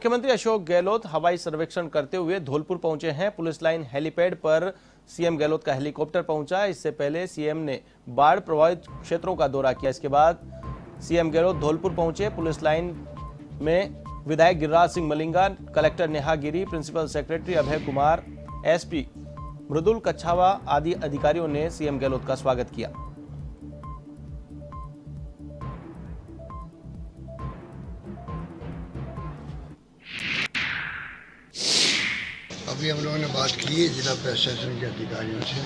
मुख्यमंत्री अशोक गहलोत हवाई सर्वेक्षण करते हुए धौलपुर पहुँचे हैं। पुलिस लाइन हेलीपैड पर सीएम गहलोत का हेलीकॉप्टर पहुँचा। इससे पहले सीएम ने बाढ़ प्रभावित क्षेत्रों का दौरा किया। इसके बाद सीएम गहलोत धौलपुर पहुँचे। पुलिस लाइन में विधायक Giriraj Singh Malinga, collector Neha Giri, principal secretary Abhay Kumar, SP Mridul Kachhawa आदि अधिकारियों ने सीएम गहलोत का स्वागत किया। अभी हम लोगों ने बात की है जिला प्रशासन के अधिकारियों से।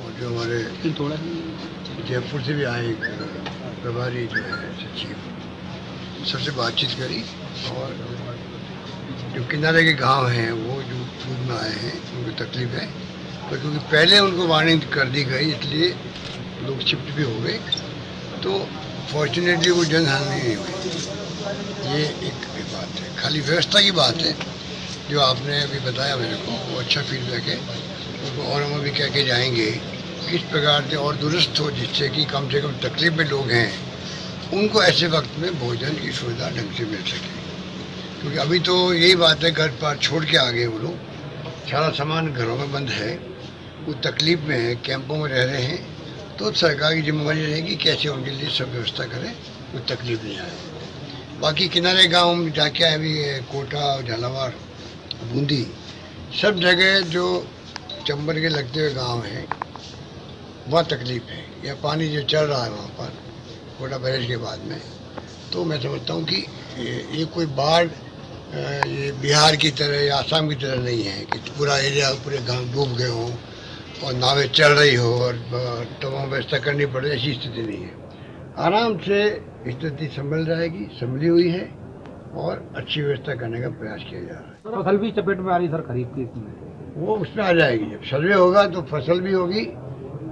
और जो हमारे जयपुर से भी आए प्रभारी जो है सचिव सबसे बातचीत करी। और जो किनारे के गाँव हैं वो जो पूर्व में आए हैं उनको तकलीफ़ है। तो क्योंकि पहले उनको वार्निंग कर दी गई इसलिए लोग शिफ्ट भी हो गए। तो फॉर्चुनेटली वो जनहानि नहीं हुई। ये एक, एक बात है। खाली व्यवस्था की बात है। जो आपने अभी बताया मेरे को, वो अच्छा फीडबैक है। उनको और हम अभी कह के जाएँगे। किस प्रकार से और दुरुस्त हो, जिससे कि कम से कम तकलीफ़ में लोग हैं, उनको ऐसे वक्त में भोजन की सुविधा ढंग से मिल सके। क्योंकि अभी तो यही बात है, घर पर छोड़ के आ गए वो लोग। सारा सामान घरों में बंद है। वो तकलीफ़ में है, कैंपों में रह रहे हैं। तो सरकार की जिम्मेवारी रहेगी कैसे उनके लिए सब व्यवस्था करें, कोई तकलीफ़ नहीं आए। बाकी किनारे गाँव जाके आए भी कोटा झालावाड़ बूंदी। सब जगह जो चंबल के लगते हुए गाँव हैं वह तकलीफ़ है। या पानी जो चल रहा है वहाँ पर कोटा बैरेज के बाद में तो मैं समझता हूँ कि ये, ये कोई बाढ़ ये बिहार की तरह या आसाम की तरह नहीं है कि पूरा एरिया पूरे गाँव डूब गए हों और नावें चल रही हो और तमाम व्यवस्था करनी पड़े ऐसी स्थिति नहीं है। आराम से स्थिति संभल जाएगी संभली हुई है। और अच्छी व्यवस्था करने का प्रयास किया जा रहा है। फ़सल भी चपेट में आ रही सर खरीद की इसमें वो उसमें आ जाएगी। जब सर्वे होगा तो फ़सल भी होगी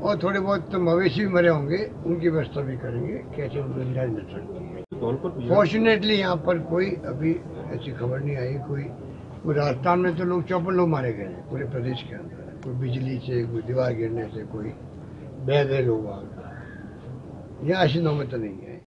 और थोड़े बहुत तो मवेशी भी मरे होंगे उनकी व्यवस्था भी करेंगे कैसे उनको इलाज मिल सकती है फॉर्चुनेटली यहाँ पर कोई अभी ऐसी खबर नहीं आई कोई कोई राजस्थान में तो लोग चौपन लोग मारे गए हैं पूरे प्रदेश के अंदर। कोई बिजली से कोई दीवार गिरने से कोई बह गए लोग यहाँ ऐसी नौबत तो नहीं है